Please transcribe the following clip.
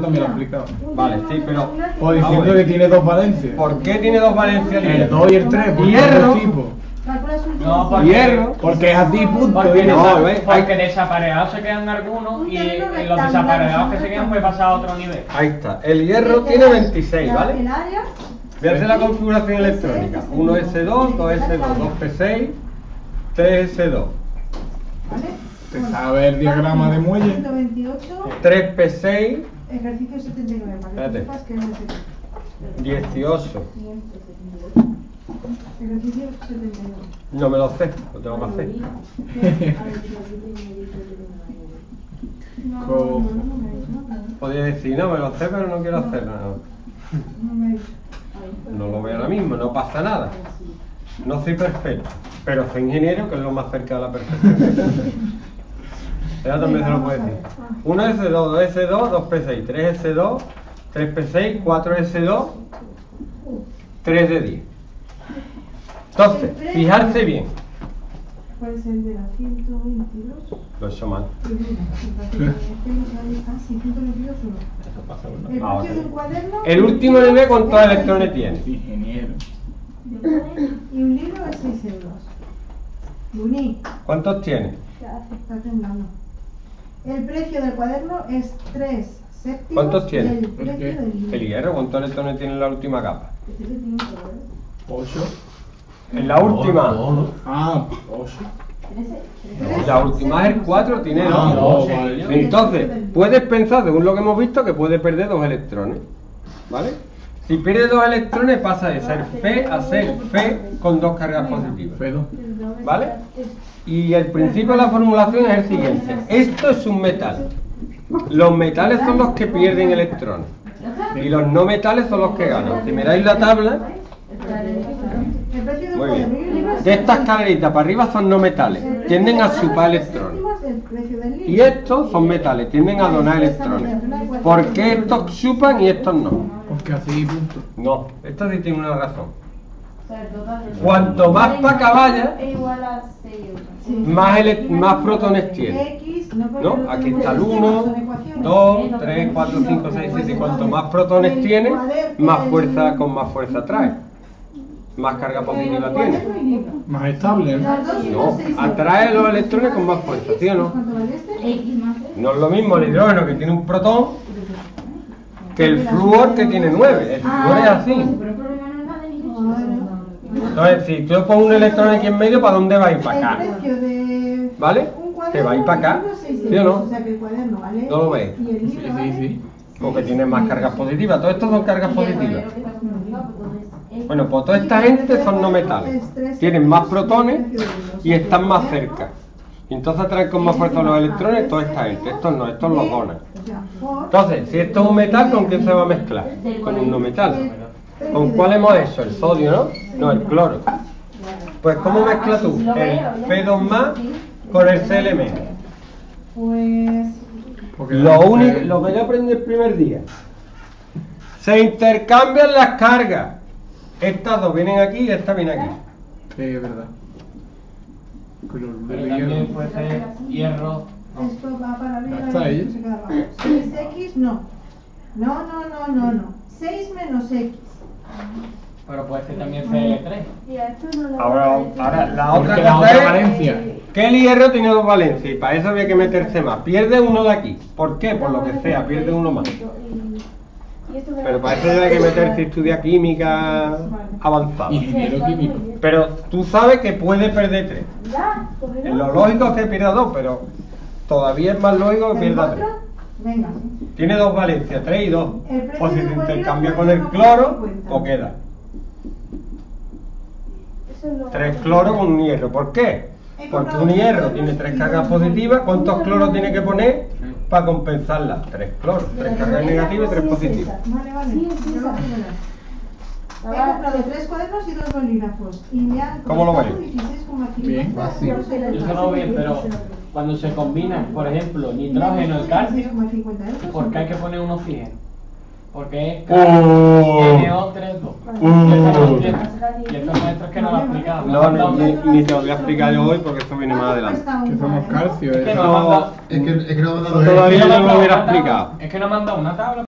también lo he explicado. Vale, sí, pero. O Pues diciendo que tiene dos valencias. ¿Por qué tiene dos valencias El libres? 2 y el 3, porque Hierro. tipos. No, porque, Hierro. Porque es así, punto. porque, no, porque Hay- desaparejados se quedan algunos Un y los rectangular, desaparejados que se quedan puede pasar a otro nivel. Ahí está. El hierro tiene 26, El ¿vale? área, Voy a hacer la configuración electrónica. 1S2, 2S2, 2P6, 3S2, ¿vale? ¿Te sabe el diagrama de muelle? 128, 3P6, ejercicio 79, para que Espérate. sepas que es ese. 18. Ejercicio 79. No me lo sé, lo tengo que hacer. No, Co- no, no, no me dice, no, no, Podría decir, no me lo sé, pero no quiero dice. No, no lo veo ahora mismo, no pasa nada. No soy perfecto, pero soy ingeniero, que es lo más cerca de la perfección. Ella también se lo puede decir. 1S2, 2S2, 2P6, 3S2, 3P6, 4S2, 3D10. Entonces, fijarse bien. ¿Cuál es el de la 122? Lo he hecho mal. Ah, sí, 122 uno. El Ah, de último nivel, ¿cuántos electrones tiene? Ingeniero. Y un libro es 6 euros. ¿Cuántos tiene? está temblando. El precio del cuaderno es 3 séptimos. ¿Cuántos tiene? ¿El precio del. El hierro, ¿cuántos electrones tiene en la última capa? 8. En la última. Ah, 8. La última es el 4, tiene Ah, 2. no, vale. Entonces, puedes pensar, según lo que hemos visto, que puede perder dos electrones. ¿Vale? Si pierde dos electrones, pasa de ser Fe a ser Fe con dos cargas positivas. ¿Vale? Y el principio de la formulación es el siguiente. Esto es un metal. Los metales son los que pierden electrones. Y los no metales son los que ganan. Si miráis la tabla, muy bien. De estas 7 carreritas para arriba son no metales. Tienden a chupar electrones. séptimos del precio del libro. Y estos son metales, tienden a donar electrones. ¿Por qué estos chupan y estos no? Porque así, punto. No, esto sí tiene una razón. Cuanto más para acá vaya, Es igual a 6 euros. Sí. más, ele- más protones tiene. No, Aquí está el sistemas, 1, son ecuaciones. 2, 3, 4, 5, 6, 7. Cuanto más protones tiene, más fuerza, con más fuerza trae. Más carga positiva tiene. Más estable, ¿no? Atrae los electrones con más fuerza, ¿sí o no? No es lo mismo el hidrógeno que tiene un protón que el flúor que tiene 9. El flúor es así. Entonces, si yo pongo un electrón aquí en medio, ¿para dónde va a ir? Para acá. ¿Vale? Que va a ir para acá. ¿Sí o no? ¿No lo veis? Sí, sí. Porque tiene más cargas positivas. Todo esto son cargas positivas. Bueno, pues toda esta gente son no metales. Tienen más protones y están más cerca. Y entonces atraen con más fuerza los electrones toda esta gente. Estos no, estos los donan. Entonces, si esto es un metal, ¿con quién se va a mezclar? Con un no metal. ¿Con cuál hemos hecho? ¿El sodio, no? No, el cloro. Pues, ¿cómo mezclas tú? El P2 más con el Cl menos. pues Lo único, lo que yo aprendí el primer día. Se intercambian las cargas. Estas dos vienen aquí y esta viene aquí. Sí, es verdad. Pero de también hierro. puede ser hierro. esto va para arriba está, ¿eh? abajo. 6x no. No, no, no, no, no. 6 menos x. Pero puede ser también Cl3. Ahora, ahora la Porque otra la cosa otra es valencia. que el hierro tiene dos valencias y para eso había que meterse más. Pierde uno de aquí. ¿Por qué? Por lo que sea, pierde uno más. Pero para eso hay que meterse y estudiar química avanzada. Ingeniero químico. Pero tú sabes que puede perder tres. En lo lógico es que pierda dos, pero todavía es más lógico que pierda tres. Venga. Tiene dos valencias, tres y dos. O si de se intercambia con el cloro, o queda. Tres cloros con un hierro. ¿Por qué? Porque un hierro tiene tres cargas positivas. ¿Cuántos cloros tiene que poner para compensarlas? Tres cloros. Tres cargas negativas y tres positivas. Vale, vale. Sí, es esa. He comprado tres cuadernos y dos bolígrafos. Y me han ¿Cómo lo veis? 16,50 Bien, fácil. Eso no bien, pero cuando se combinan, por ejemplo, nitrógeno y calcio, 16,50 euros. ¿por qué hay que poner un oxígeno? Porque es Oh. NO32. Uh. Y eso no es que no lo ha explicado. No, ni, ni te lo voy a explicar yo hoy porque esto viene más adelante. Que somos calcio, Es que ¿eh? no Es que, es que no me ha dado Todavía no lo hubiera explicado. Es que no me han dado una tabla